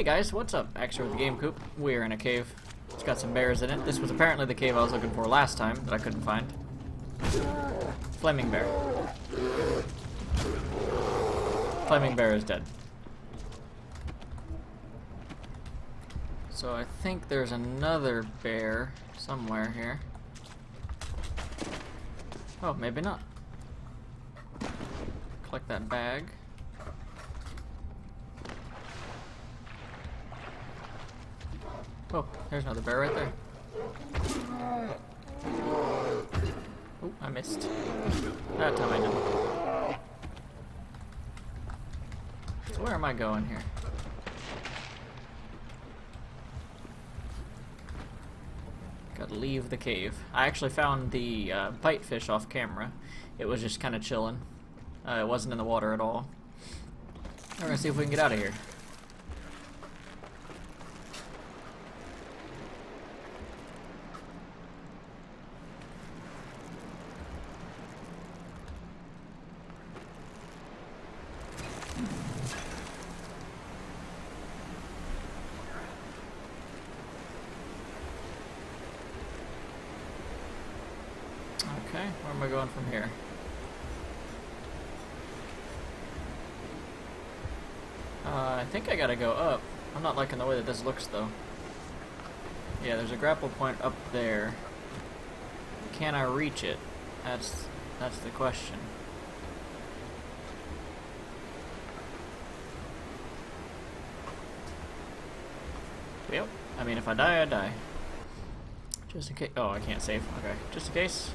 Hey guys, what's up? Axer with the Game Coop. We're in a cave. It's got some bears in it. This was apparently the cave I was looking for last time that I couldn't find. Flaming bear. Flaming bear is dead. So I think there's another bear somewhere here. Oh, maybe not. Collect that bag. Oh, there's another bear right there. Oh, I missed. That time I know. So where am I going here? Gotta leave the cave. I actually found the uh, bite fish off camera. It was just kind of chilling. Uh, it wasn't in the water at all. We're gonna see if we can get out of here. Okay, where am I going from here? Uh, I think I gotta go up. I'm not liking the way that this looks though. Yeah, there's a grapple point up there. Can I reach it? That's that's the question. Yep. I mean, if I die, I die. Just in case. Oh, I can't save. Okay. Just in case.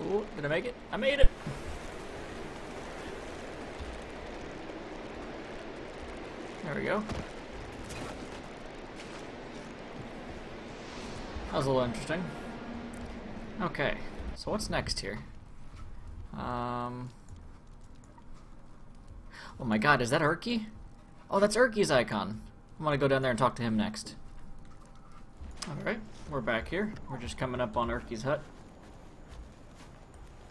Ooh, did I make it? I made it! There we go. That was a little interesting. Okay, so what's next here? Um. Oh my god, is that Urki? Oh, that's Urki's icon. I'm gonna go down there and talk to him next. Alright, we're back here. We're just coming up on Urki's hut.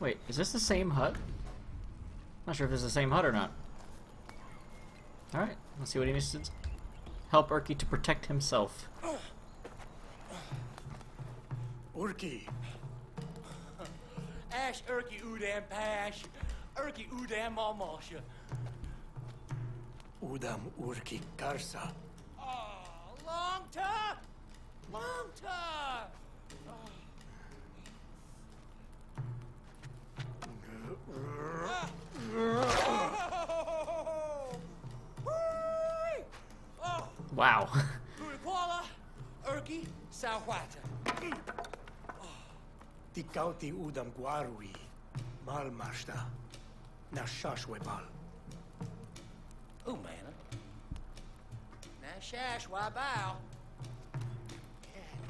Wait, is this the same hut? Not sure if this is the same hut or not. Alright, let's see what he needs to help Urki to protect himself. Urki, Ash Urki Udam Pash, Urki Udam Malmasha. Udam Urki Karsa. Oh, ah, long time! Long time! Whee! Wow. Kurikwala, Urki, Sawata. Tikauti Udam Guarui. Mal Mashta. Nashashwebal. Ooh, man.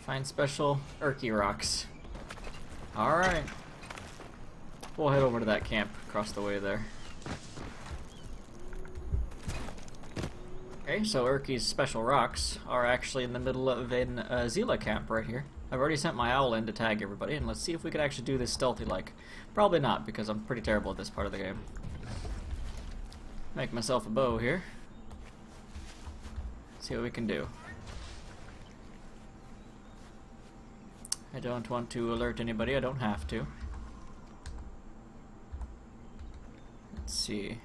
Find special Urki rocks. Alright. We'll head over to that camp across the way there. Okay, so Urki's special rocks are actually in the middle of an uh, Zila camp right here. I've already sent my owl in to tag everybody, and let's see if we can actually do this stealthy-like. Probably not, because I'm pretty terrible at this part of the game. Make myself a bow here. See what we can do. I don't want to alert anybody, I don't have to. Let's see.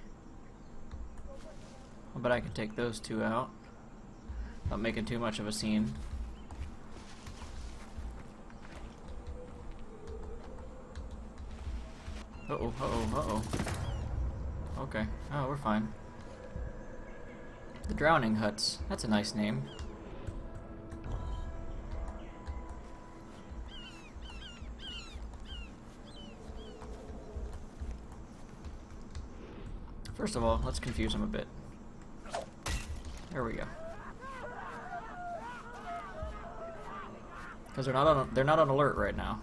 I bet I can take those two out. Not making too much of a scene. Uh oh, uh oh, uh oh. Okay. Oh, we're fine. The Drowning Huts. That's a nice name. First of all, let's confuse him a bit. There we go. Because they're not on they're not on alert right now.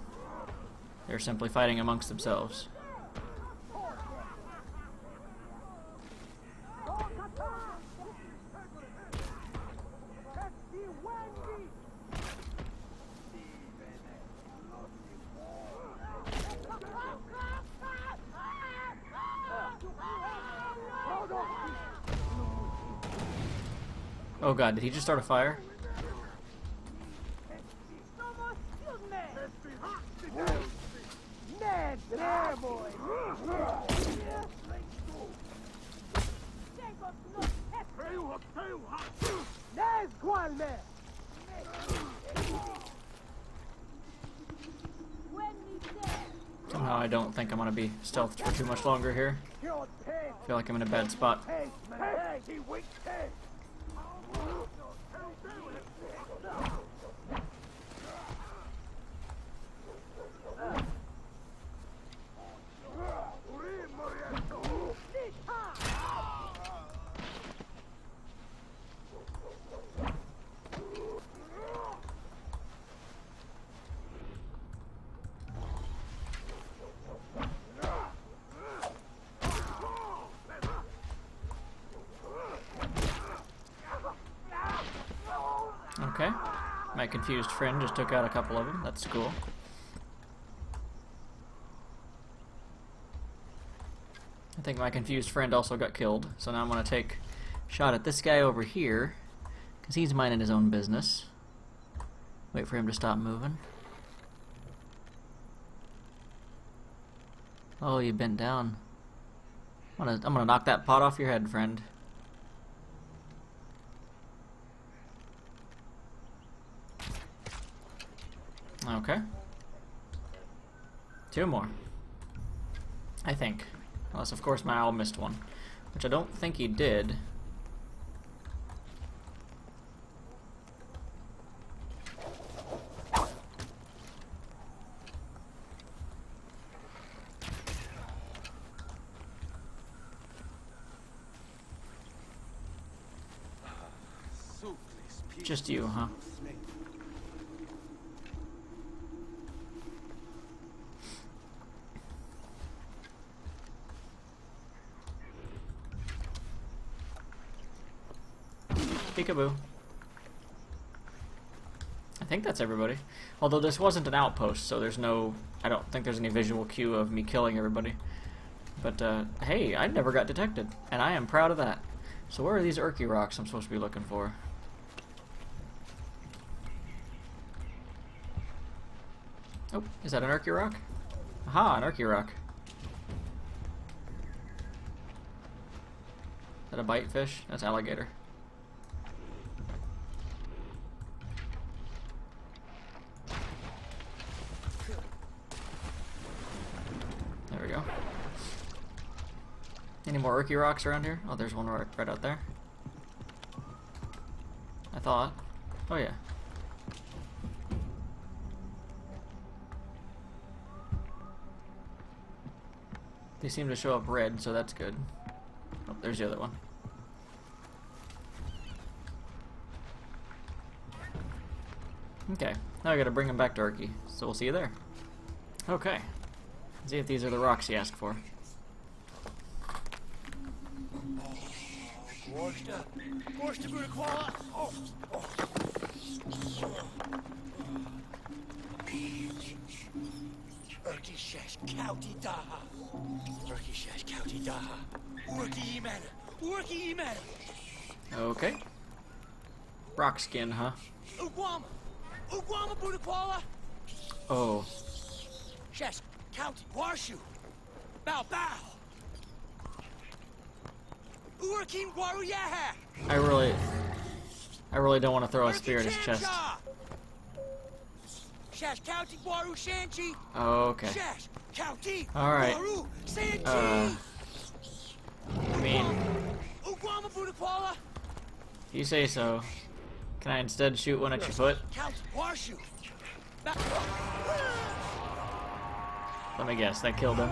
They're simply fighting amongst themselves. Oh god, did he just start a fire? Somehow I don't think I'm gonna be stealthed for too much longer here. feel like I'm in a bad spot. My confused friend just took out a couple of them. That's cool. I think my confused friend also got killed, so now I'm going to take a shot at this guy over here, because he's minding his own business. Wait for him to stop moving. Oh, you bent down. I'm I'm gonna knock that pot off your head, friend. Okay. Two more. I think. Unless, of course, my owl missed one. Which I don't think he did. Just you, huh? Peekaboo. I think that's everybody. Although this wasn't an outpost, so there's no... I don't think there's any visual cue of me killing everybody. But, uh, hey, I never got detected, and I am proud of that. So where are these Urki rocks I'm supposed to be looking for? Oh, is that an Urki rock? Aha, an Urki rock. Is that a bite fish? That's alligator. Any more Urki rocks around here? Oh, there's one right, right out there. I thought. Oh yeah. They seem to show up red, so that's good. Oh, there's the other one. Okay, now I gotta bring him back to Urki, so we'll see you there. Okay, Let's see if these are the rocks he asked for. Worcester. Worcester Budaquala. Oh. oh. Urki Shesh County Daha. Urki Shesh County Daha. Urki Imana. Urki Imana. Okay. Rock skin, huh? Uguama. Uguama Budaquala. Oh, Shesh County Warshu. Bow Bow. Urakin Guaru Yaha. I really, I really don't want to throw a spear at his chest. Okay. All right. Uh, I mean, if you say so. Can I instead shoot one at your foot? Let me guess, that killed him.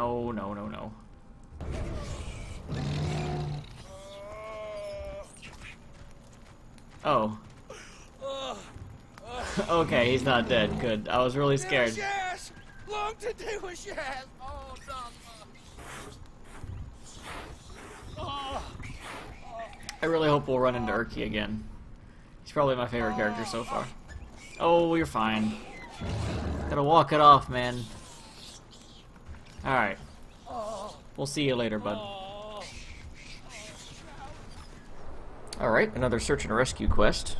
No, no, no, no. Oh. okay, he's not dead. Good. I was really scared. Long to do with yes. Oh, I really hope we'll run into Urki again. He's probably my favorite character so far. Oh, you're fine. Gotta walk it off, man. Alright. We'll see you later, bud. Alright, another search and rescue quest.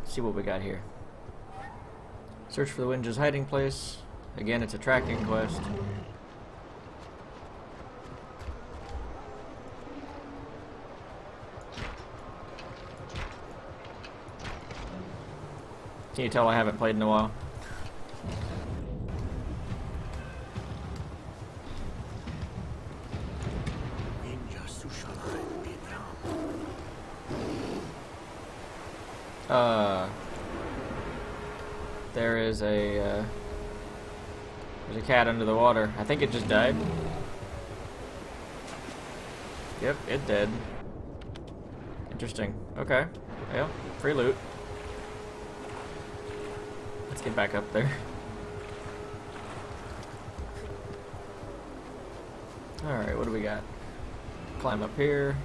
Let's see what we got here. Search for the Wenja's hiding place. Again, it's a tracking quest. Can you tell I haven't played in a while? There is a uh, there's a cat under the water. I think it just died. Yep, it did. Interesting. Okay. Well, free loot. Let's get back up there. Alright, what do we got? Climb up here.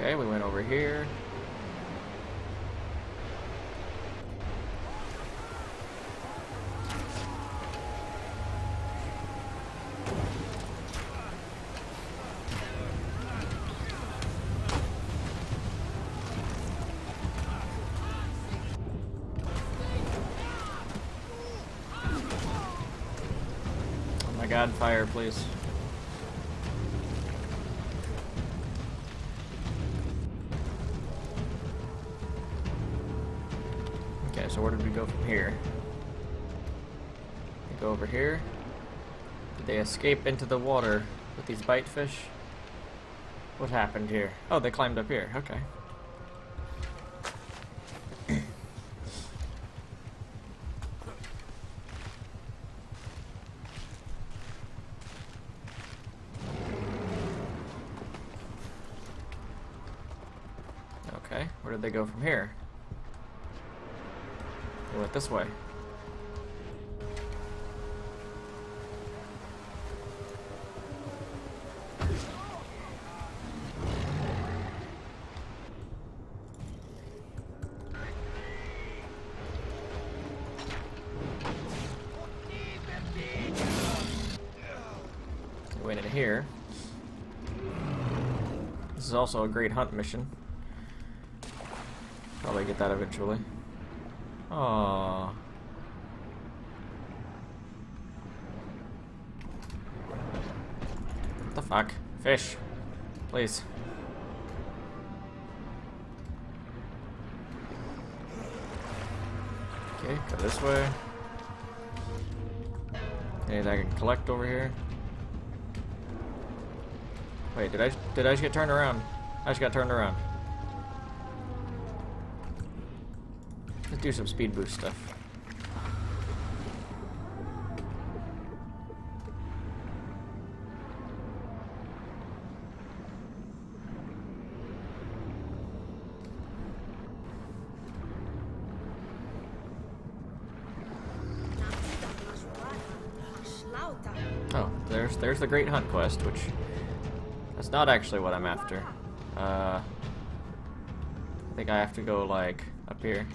Okay, we went over here. Oh my god, fire, please. Go from here? We go over here. Did they escape into the water with these bite fish? What happened here? Oh, they climbed up here. Okay. Okay, where did they go from here? This way. Went in here. This is also a great hunt mission. Probably get that eventually. What the fuck? Fish. Please. Okay, go this way. Anything I can collect over here? Wait, did I did I just get turned around? I just got turned around. Let's do some speed boost stuff. Oh, there's there's the Great Hunt quest, which that's not actually what I'm after. Uh, I think I have to go like up here.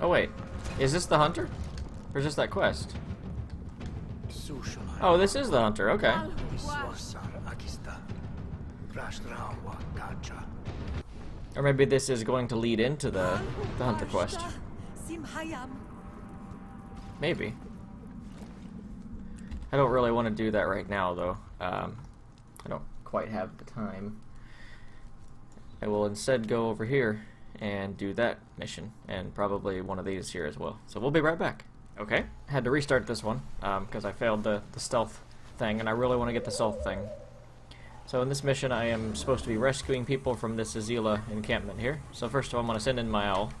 Oh wait, is this the hunter? Or is this that quest? Oh, this is the hunter. Okay. Or maybe this is going to lead into the the hunter quest. Maybe. I don't really want to do that right now, though. Um, I don't quite have the time. I will instead go over here and do that mission, and probably one of these here as well. So we'll be right back. Okay, had to restart this one, um, because I failed the, the stealth thing, and I really want to get the stealth thing. So in this mission, I am supposed to be rescuing people from this Azila encampment here. So first of all, I'm going to send in my owl.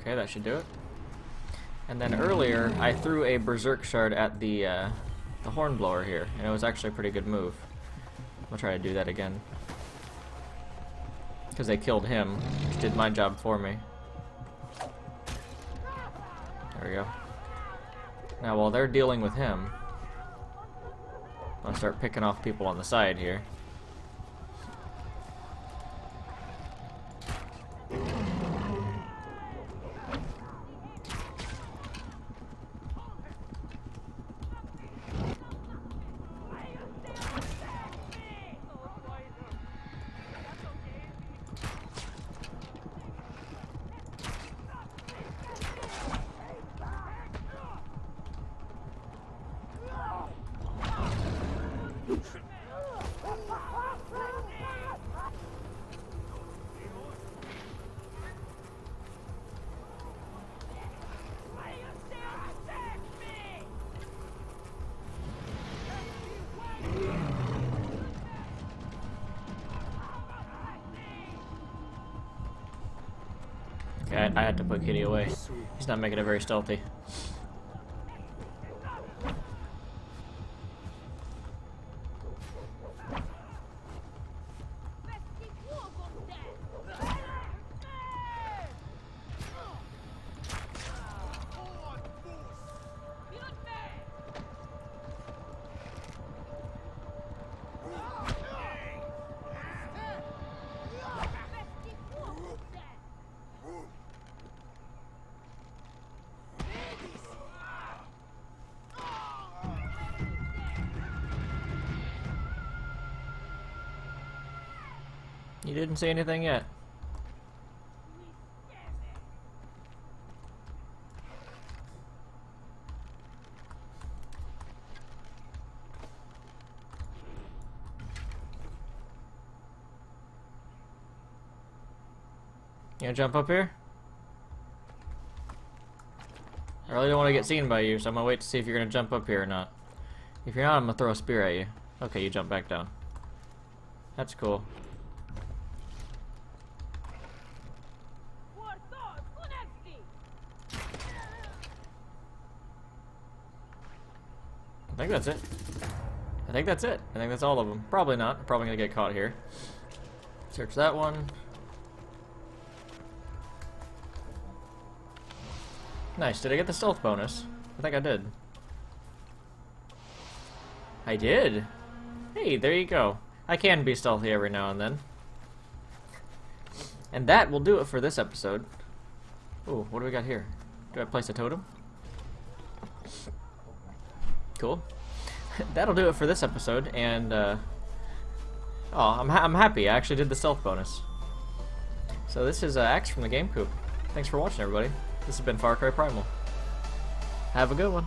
Okay, that should do it. And then earlier, I threw a Berserk Shard at the, uh, the Hornblower here, and it was actually a pretty good move. I'll try to do that again. Because they killed him, which did my job for me. There we go. Now, while they're dealing with him, I'll start picking off people on the side here. I, I had to put Kitty away. He's not making it very stealthy. You didn't say anything yet. You gonna jump up here? I really don't want to get seen by you, so I'm gonna wait to see if you're gonna jump up here or not. If you're not, I'm gonna throw a spear at you. Okay, you jump back down. That's cool. I think that's it. I think that's it. I think that's all of them. Probably not. Probably gonna get caught here. Search that one. Nice. Did I get the stealth bonus? I think I did. I did. Hey, there you go. I can be stealthy every now and then. And that will do it for this episode. Ooh, what do we got here? Do I place a totem? Cool. That'll do it for this episode, and, uh... Oh, I'm, ha I'm happy. I actually did the stealth bonus. So this is uh, Axe from the Game Coop. Thanks for watching, everybody. This has been Far Cry Primal. Have a good one.